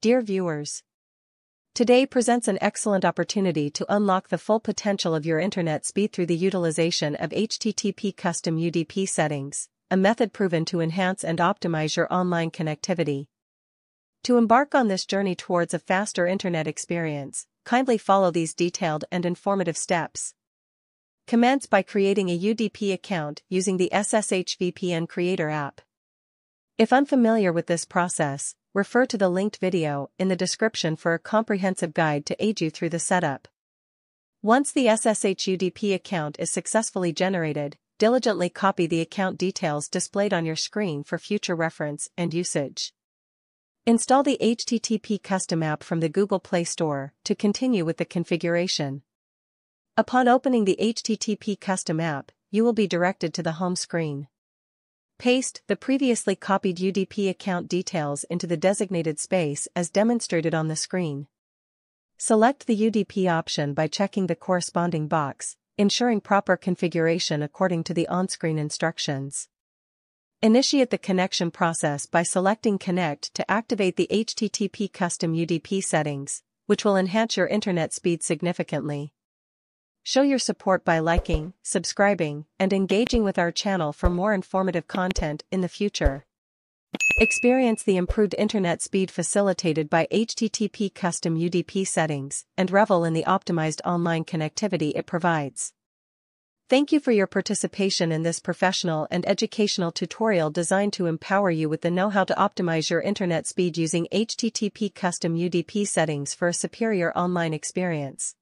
dear viewers. Today presents an excellent opportunity to unlock the full potential of your internet speed through the utilization of HTTP custom UDP settings, a method proven to enhance and optimize your online connectivity. To embark on this journey towards a faster internet experience, kindly follow these detailed and informative steps. Commence by creating a UDP account using the SSH VPN Creator app. If unfamiliar with this process, refer to the linked video in the description for a comprehensive guide to aid you through the setup. Once the SSH UDP account is successfully generated, diligently copy the account details displayed on your screen for future reference and usage. Install the HTTP Custom app from the Google Play Store to continue with the configuration. Upon opening the HTTP Custom app, you will be directed to the home screen. Paste the previously copied UDP account details into the designated space as demonstrated on the screen. Select the UDP option by checking the corresponding box, ensuring proper configuration according to the on-screen instructions. Initiate the connection process by selecting Connect to activate the HTTP custom UDP settings, which will enhance your internet speed significantly. Show your support by liking, subscribing, and engaging with our channel for more informative content in the future. Experience the improved internet speed facilitated by HTTP custom UDP settings and revel in the optimized online connectivity it provides. Thank you for your participation in this professional and educational tutorial designed to empower you with the know-how to optimize your internet speed using HTTP custom UDP settings for a superior online experience.